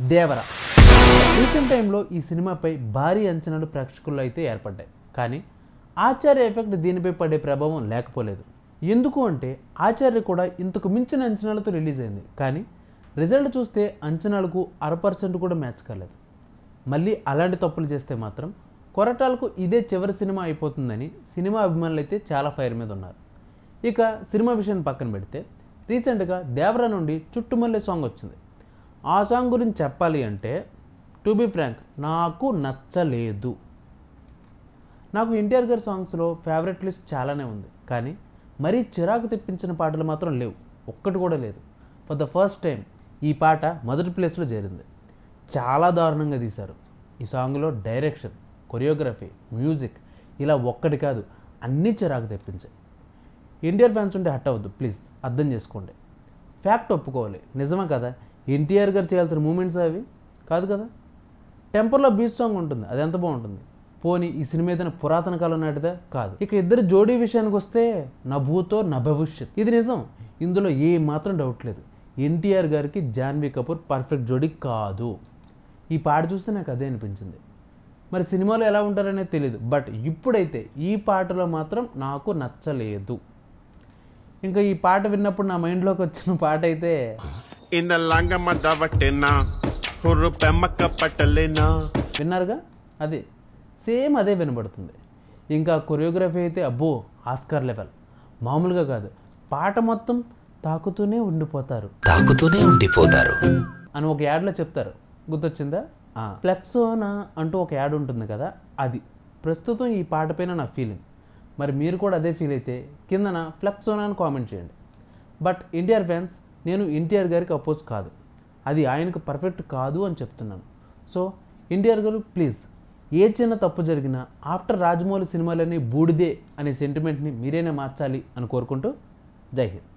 దేవర. Recent టైంలో ఈ సినిమాపై భారీ అంచనాలు ప్రేక్షకుల్లో అయితే ఏర్పడ్డాయి. కానీ ఆచార్య ఎఫెక్ట్ దీనిపై పడే ప్రభావం లేకపోలేదు. ఎందుకు అంటే ఆచార్య కూడా ఇంతకు మించిన అంచనాలతో రిలీజ్ అయింది. కానీ రిజల్ట్ చూస్తే అంచనాలకు అర పర్సెంట్ కూడా మ్యాచ్ కాలేదు. మళ్ళీ అలాంటి తప్పులు చేస్తే మాత్రం కొరటాలకు ఇదే చివరి సినిమా అయిపోతుందని సినిమా అభిమానులు అయితే చాలా ఫైర్ మీద ఉన్నారు. ఇక సినిమా విషయాన్ని పక్కన పెడితే రీసెంట్గా దేవరా నుండి చుట్టుమల్లె సాంగ్ వచ్చింది. ఆ సాంగ్ గురించి చెప్పాలి అంటే టు బి ఫ్రాంక్ నాకు నచ్చలేదు. నాకు ఎన్టీఆర్ గారి సాంగ్స్లో ఫేవరెట్ లిస్ట్ చాలానే ఉంది. కానీ మరీ చిరాకు తెప్పించిన పాటలు మాత్రం లేవు. ఒక్కటి కూడా లేదు. ఫర్ ద ఫస్ట్ టైం ఈ పాట మొదటి ప్లేస్లో చేరింది. చాలా దారుణంగా తీశారు. ఈ సాంగ్లో డైరెక్షన్ కొరియోగ్రఫీ మ్యూజిక్ ఇలా ఒక్కటి కాదు అన్నీ చిరాకు తెప్పించాయి. ఎన్టీఆర్ ఫ్యాన్స్ ఉంటే హట్ అవ్వద్దు ప్లీజ్ అర్థం చేసుకోండి. ఫ్యాక్ట్ ఒప్పుకోవాలి. నిజమే కదా? ఎన్టీఆర్ గారు చేయాల్సిన మూమెంట్స్ అవి? కాదు కదా. టెంపర్లో బీచ్ సాంగ్ ఉంటుంది. అది ఎంత బాగుంటుంది? పోనీ ఈ సినిమా ఏదైనా పురాతన కాలం నాటిదా? కాదు. ఇక ఇద్దరు జోడీ విషయానికి వస్తే నా భూతో నా భవిష్యత్. ఇది నిజం. ఇందులో ఏ మాత్రం డౌట్ లేదు. ఎన్టీఆర్ గారికి జాన్వీ కపూర్ పర్ఫెక్ట్ జోడీ కాదు. ఈ పాట చూస్తే నాకు అదే అనిపించింది. మరి సినిమాలో ఎలా ఉంటారనేది తెలియదు బట్ ఇప్పుడైతే ఈ పాటలో మాత్రం నాకు నచ్చలేదు. ఇంకా ఈ పాట విన్నప్పుడు నా మైండ్లోకి వచ్చిన పాట అయితే ఇంద లంగమ్మ దవట్టేనా హుర్రు పెమ్మక్క పట్టలేనా? విన్నారుగా? అదే సేమ్ అదే వినబడుతుంది. ఇంకా కొరియోగ్రఫీ అయితే అబ్బో ఆస్కార్ లెవెల్. మామూలుగా కాదు పాట మొత్తం తాకుతూనే ఉండిపోతారు. తాకుతూనే ఉండిపోతారు. అని ఒక యాడ్లో చెప్తారు. గుర్తొచ్చిందా? ఫ్లెక్సోనా అంటూ ఒక యాడ్ ఉంటుంది కదా అది. ప్రస్తుతం ఈ పాట పైన నా ఫీలింగ్ మరి మీరు కూడా అదే ఫీల్ అయితే కిందన ఫ్లెక్సోనా అని కామెంట్ చేయండి. బట్ ఇండియర్ ఫ్యాన్స్ నేను ఎన్టీఆర్ గారికి అపోజ్ కాదు. అది ఆయనకు పర్ఫెక్ట్ కాదు అని చెప్తున్నాను. సో ఎన్టీఆర్ గారు ప్లీజ్ ఏ చిన్న తప్పు జరిగినా ఆఫ్టర్ రాజమౌళి సినిమాలన్నీ బూడిదే అనే సెంటిమెంట్ని మీరేనే మార్చాలి అని కోరుకుంటూ జై హింద్.